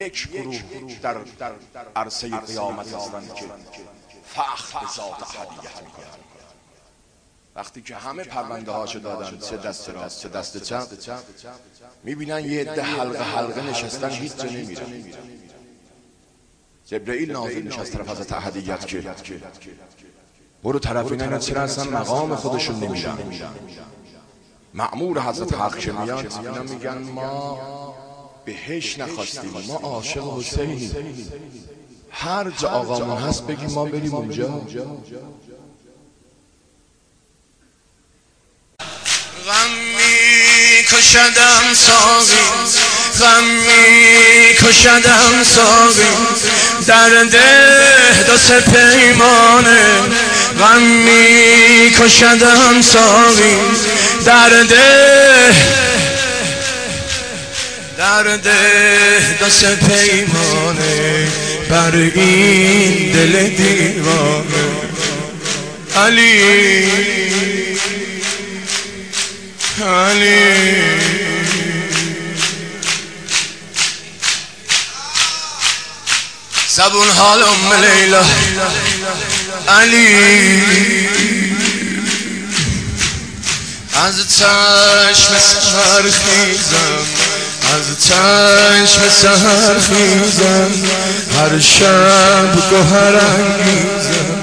یک گروه در عرصه قیامت هستند که فخر به ذات احدیت وقتی که همه پرونده هاشو دادن چه دست راست چه دست چپ می‌بینن یه عده حلقه حلقه نشستن هیچ جا نمیرن. جبرئیل نازل میشه از طرف حضرت احدیت که برو طرف اینا چرا مقام خودشون نمیرن معمور حضرت حق که میاد اینا میگن ما بهش نخواستیم. ما عاشق حسینیم. هر جا آقامون هست بگیم ما بریم اونجا. غم می کشدم ساقی. غم می کشدم ساقی. در ده دو سه پیمانه. غم می کشدم ساقی. در ده در ده دو سه پیمانه بر این دل دیوانه. علی علی. زبون ام لیلا. علی. از چشم سهر خیزم. از چشم سهر خیزم هر شب گوهر انگیزم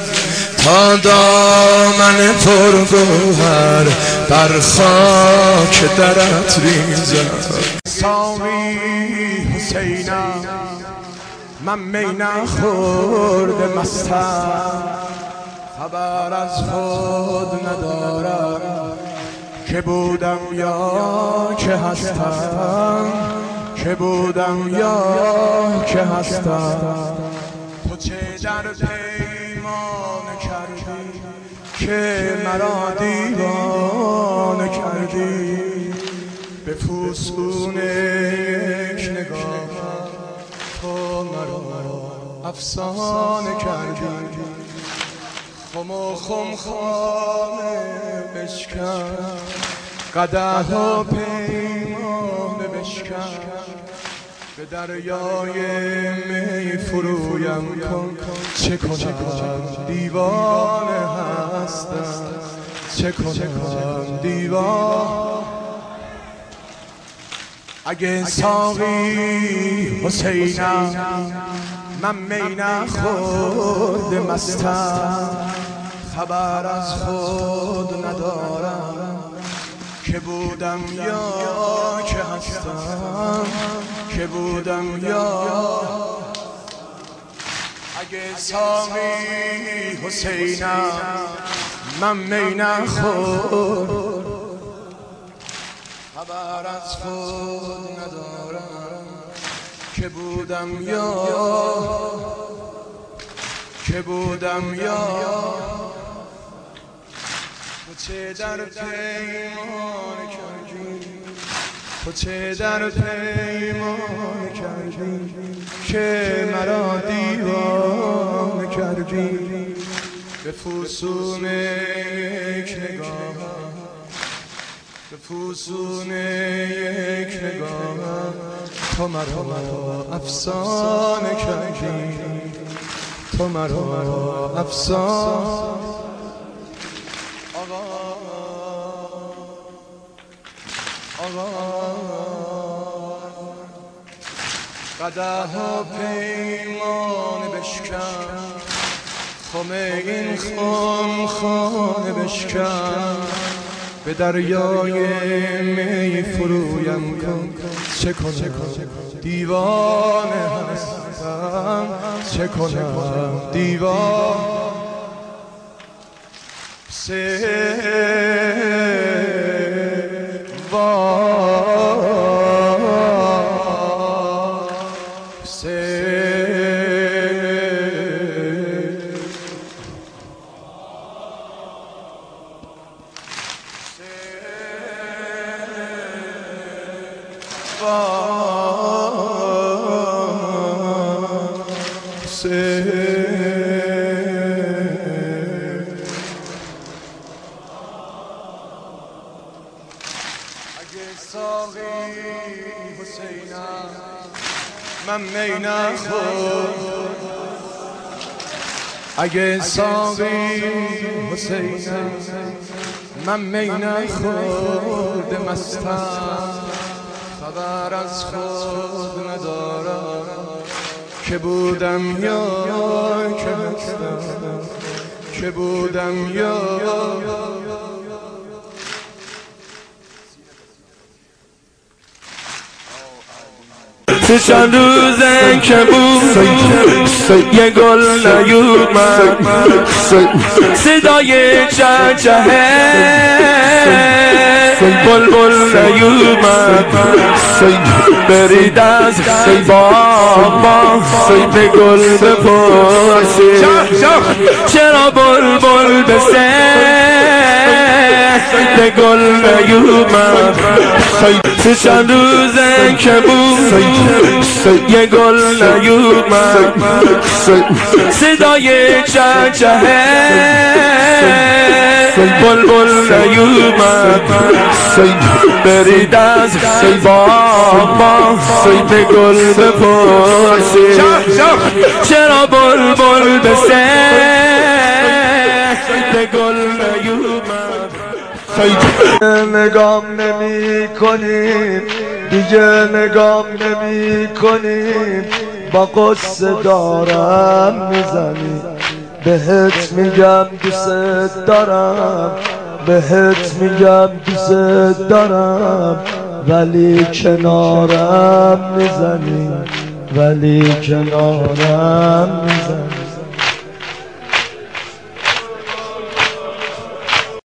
تا دامن پرگوهر بر خاک درت ریزم. سامی حسینم من می نخورده مستم. خبر از خود که بودم یا که هستم؟ که بودم یا که هستم؟ تو چه در پیمان کردی؟ که مرا دیوانه کردی؟ به فسون یک نگاه تو مرا افسانه کردی. خم و خم خانه بشکن. قده و پیمانه بشکن. به دریای می فرویم کن. چه کنم؟ دیوانه هستم. چه کنم؟ دیوان. اگه ساقی حسینم من می نخورده مستم. خبر از خود ندارم. که بودم یا که هستم. که بودم یا اگه ساقی حسینم. من می نخور خبر از خود ندارم. که بودم یا که بودم یا تو چه در پیمان کردی؟ تو چه در پیمان کردی که مرا دیوانه کردی؟ به فسون یک نگاه به فسون یک نگاه. تو مرا افسانه کردی. تو مرا افسانه. قده ها پیمان بشکن. خم این خم خانه بشکن. به دریای می فرویم کن. چه کنم؟ دیوانه هستم. چه کنم؟ دیوانه اگه حسینم من می نخور اگه ساقی حسینم من می نخورده مستم خبر از خود ندارم. که بودم یا که هستم. که بودم یا تو چند که بود؟ یه گل نیومد. صدای چهچهه بل بل نیومد برید از بابا به گل بپرسی چرا بل بل به گل نیومد. سه چند روزه که بود یه گل نیومد. صدای چهچهه. بل بل نیومد. برید از بابا به گل بپرسی چرا بل بل به گل نگام نمی کنیم دیگه نگام نمی کنیم با قصه دارم می‌زنی بهت میگم دوست دارم بهت میگم دوست دارم. ولی کنارم می‌زنی ولی کنارم می‌زنی